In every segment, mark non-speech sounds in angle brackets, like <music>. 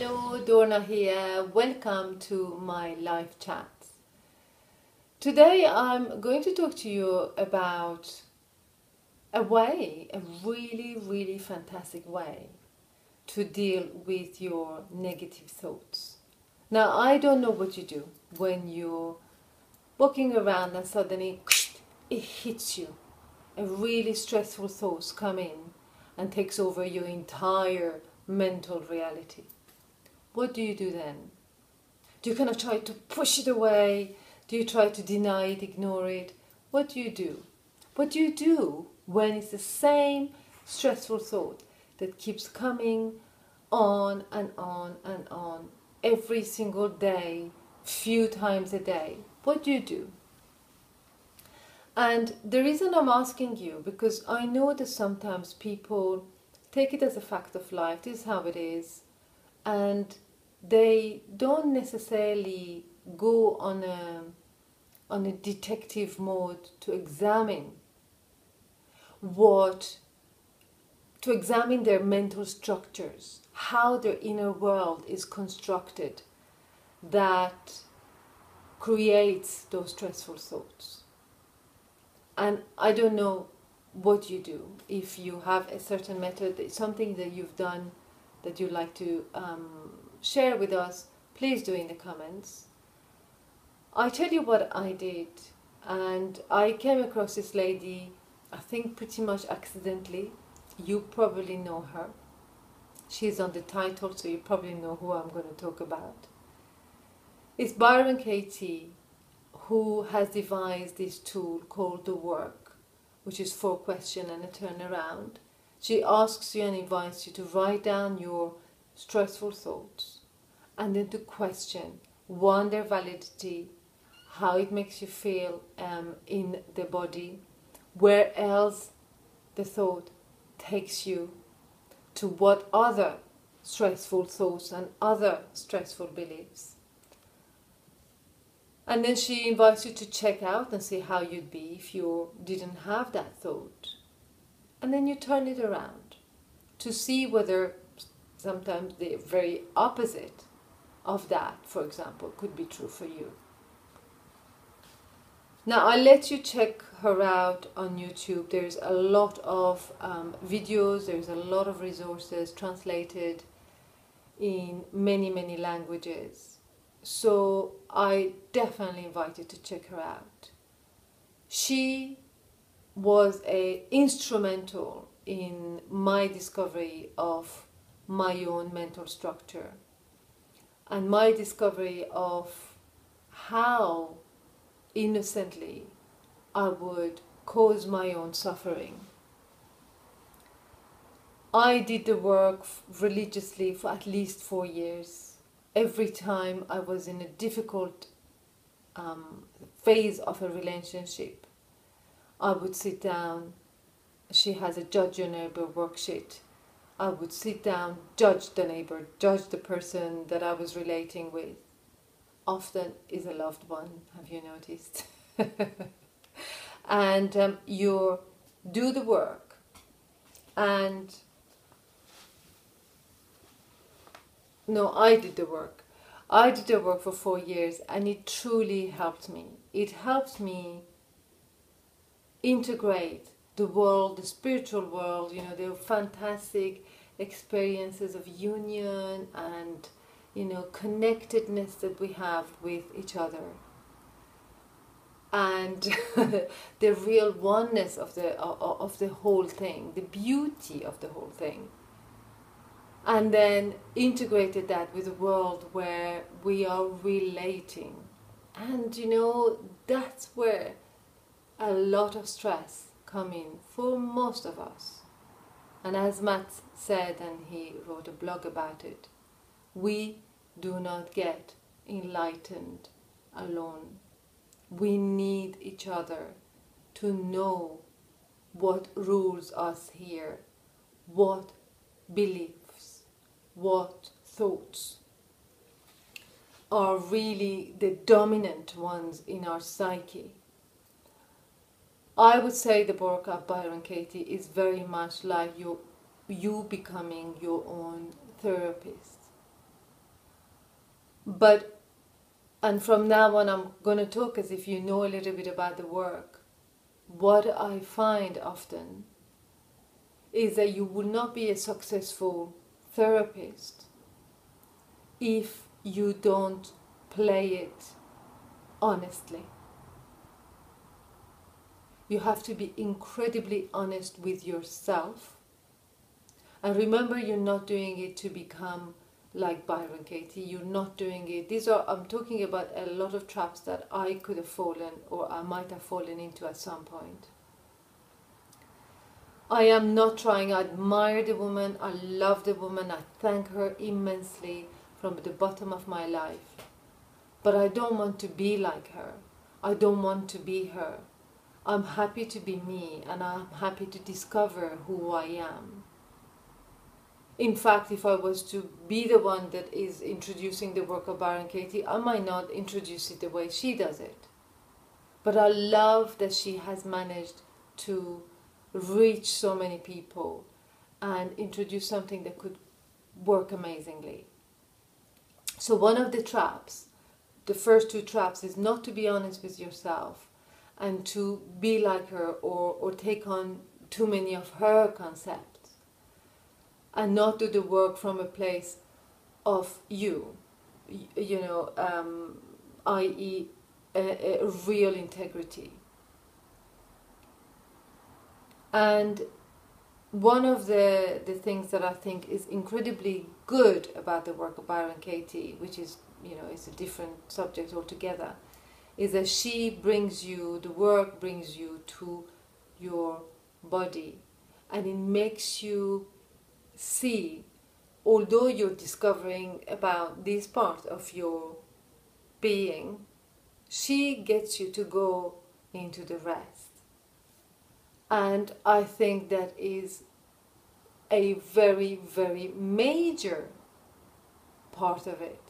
Hello, Dorna here. Welcome to my live chat. Today I'm going to talk to you about a way, a really, really fantastic way to deal with your negative thoughts. Now, I don't know what you do when you're walking around and suddenly <sniffs> it hits you. A really stressful thoughts come in and takes over your entire mental reality. What do you do then? Do you kind of try to push it away? Do you try to deny it, ignore it? What do you do? What do you do when it's the same stressful thought that keeps coming on and on and on every single day, few times a day? What do you do? And the reason I'm asking you, because I know that sometimes people take it as a fact of life, this is how it is, and they don't necessarily go on a on a detective mode to examine what to examine their mental structures, how their inner world is constructed that creates those stressful thoughts. And I don't know what you do. If you have a certain method, something that you've done that you'd like to um, share with us, please do in the comments. I tell you what I did, and I came across this lady, I think pretty much accidentally. You probably know her. She's on the title, so you probably know who I'm going to talk about. It's Byron Katie who has devised this tool called The Work, which is four question and a turnaround. She asks you and invites you to write down your stressful thoughts and then to question one their validity how it makes you feel um, in the body where else the thought takes you to what other stressful thoughts and other stressful beliefs. And then she invites you to check out and see how you'd be if you didn't have that thought and then you turn it around to see whether sometimes the very opposite of that, for example, could be true for you. Now, I'll let you check her out on YouTube. There's a lot of um, videos, there's a lot of resources translated in many, many languages. So I definitely invite you to check her out. She was a instrumental in my discovery of my own mental structure and my discovery of how innocently I would cause my own suffering. I did the work religiously for at least four years. Every time I was in a difficult um, phase of a relationship, I would sit down. She has a judge your neighbor worksheet. I would sit down, judge the neighbor, judge the person that I was relating with. Often is a loved one, have you noticed? <laughs> and um, you do the work and no, I did the work. I did the work for four years and it truly helped me. It helped me integrate the world, the spiritual world, you know, the fantastic experiences of union and, you know, connectedness that we have with each other. And <laughs> the real oneness of the, of the whole thing, the beauty of the whole thing. And then integrated that with a world where we are relating. And, you know, that's where a lot of stress coming for most of us. And as Matt said, and he wrote a blog about it, we do not get enlightened alone. We need each other to know what rules us here, what beliefs, what thoughts are really the dominant ones in our psyche I would say the work of Byron Katie is very much like you, you becoming your own therapist. But, and from now on, I'm going to talk as if you know a little bit about the work. What I find often is that you will not be a successful therapist if you don't play it honestly. You have to be incredibly honest with yourself. And remember, you're not doing it to become like Byron Katie. You're not doing it. These are, I'm talking about a lot of traps that I could have fallen or I might have fallen into at some point. I am not trying. I admire the woman. I love the woman. I thank her immensely from the bottom of my life. But I don't want to be like her. I don't want to be her. I'm happy to be me and I'm happy to discover who I am. In fact, if I was to be the one that is introducing the work of Byron Katie, I might not introduce it the way she does it. But I love that she has managed to reach so many people and introduce something that could work amazingly. So, one of the traps, the first two traps, is not to be honest with yourself and to be like her or, or take on too many of her concepts and not do the work from a place of you, you know, um, i.e., a, a real integrity. And one of the, the things that I think is incredibly good about the work of Byron Katie, which is, you know, is a different subject altogether, is that she brings you, the work brings you to your body and it makes you see, although you're discovering about this part of your being, she gets you to go into the rest. And I think that is a very, very major part of it.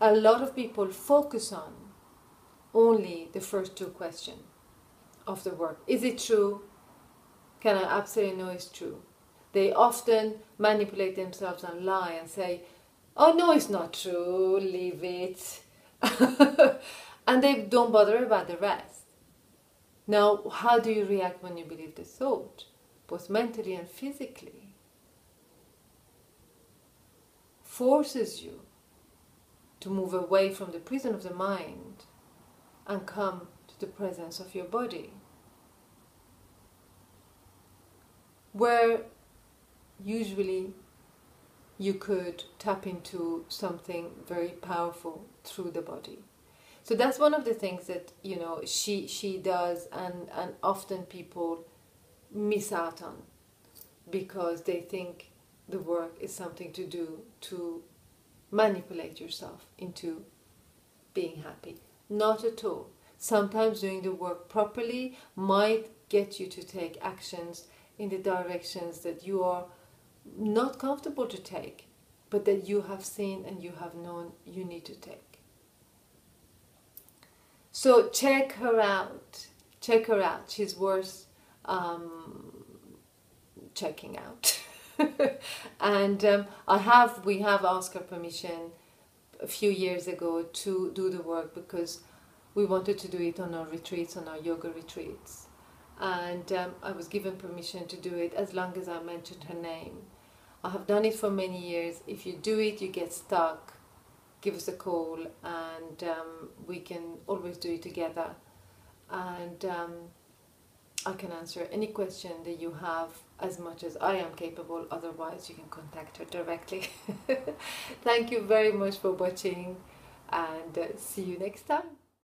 A lot of people focus on only the first two questions of the work. Is it true? Can I absolutely know it's true? They often manipulate themselves and lie and say, oh no, it's not true, leave it. <laughs> and they don't bother about the rest. Now, how do you react when you believe the thought, both mentally and physically? Forces you to move away from the prison of the mind and come to the presence of your body. Where usually you could tap into something very powerful through the body. So that's one of the things that you know she she does, and and often people miss out on because they think the work is something to do to manipulate yourself into being happy. Not at all. Sometimes doing the work properly might get you to take actions in the directions that you are not comfortable to take, but that you have seen and you have known you need to take. So check her out. Check her out. She's worth um, checking out. <laughs> and um, I have, we have asked her permission a few years ago to do the work because we wanted to do it on our retreats, on our yoga retreats. And um, I was given permission to do it as long as I mentioned her name. I have done it for many years. If you do it, you get stuck give us a call and um, we can always do it together. And um, I can answer any question that you have as much as I am capable. Otherwise, you can contact her directly. <laughs> Thank you very much for watching and uh, see you next time.